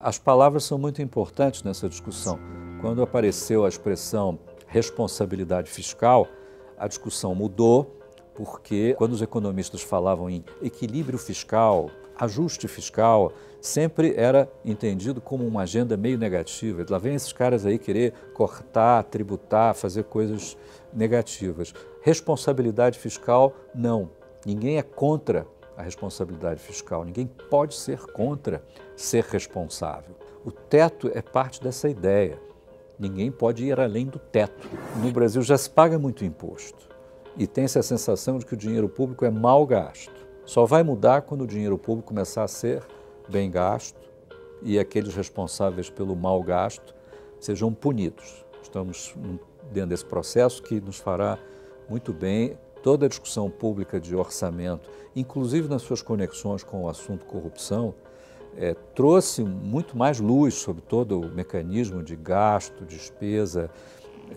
As palavras são muito importantes nessa discussão. Quando apareceu a expressão responsabilidade fiscal, a discussão mudou, porque quando os economistas falavam em equilíbrio fiscal, ajuste fiscal, sempre era entendido como uma agenda meio negativa. Lá vem esses caras aí querer cortar, tributar, fazer coisas negativas. Responsabilidade fiscal, não. Ninguém é contra a responsabilidade fiscal. Ninguém pode ser contra ser responsável. O teto é parte dessa ideia. Ninguém pode ir além do teto. No Brasil já se paga muito imposto e tem-se a sensação de que o dinheiro público é mal gasto. Só vai mudar quando o dinheiro público começar a ser bem gasto e aqueles responsáveis pelo mal gasto sejam punidos. Estamos dentro desse processo que nos fará muito bem toda a discussão pública de orçamento, inclusive nas suas conexões com o assunto corrupção, é, trouxe muito mais luz sobre todo o mecanismo de gasto, despesa,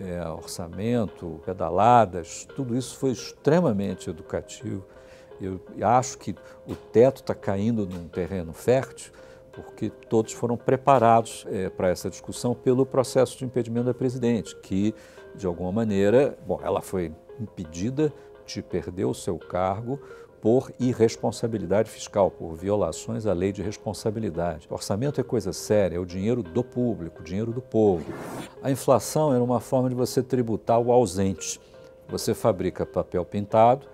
é, orçamento, pedaladas, tudo isso foi extremamente educativo. Eu acho que o teto está caindo num terreno fértil, porque todos foram preparados é, para essa discussão pelo processo de impedimento da presidente, que, de alguma maneira, bom, ela foi impedida de perder o seu cargo por irresponsabilidade fiscal, por violações à lei de responsabilidade. O orçamento é coisa séria, é o dinheiro do público, o dinheiro do povo. A inflação era uma forma de você tributar o ausente. Você fabrica papel pintado,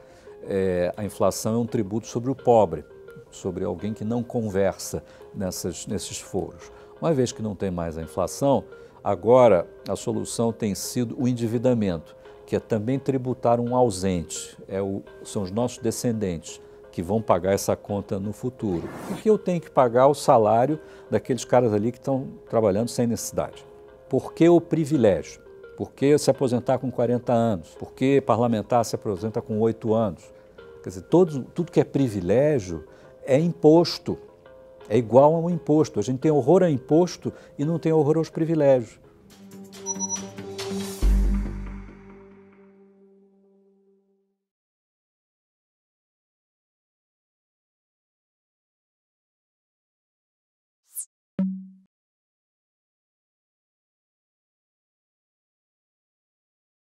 é, a inflação é um tributo sobre o pobre, sobre alguém que não conversa nessas, nesses foros. Uma vez que não tem mais a inflação, agora a solução tem sido o endividamento que é também tributar um ausente, é o, são os nossos descendentes que vão pagar essa conta no futuro. Porque eu tenho que pagar o salário daqueles caras ali que estão trabalhando sem necessidade. Por que o privilégio? Por que se aposentar com 40 anos? Por que parlamentar se aposenta com 8 anos? Quer dizer, todo, tudo que é privilégio é imposto, é igual a um imposto. A gente tem horror a imposto e não tem horror aos privilégios.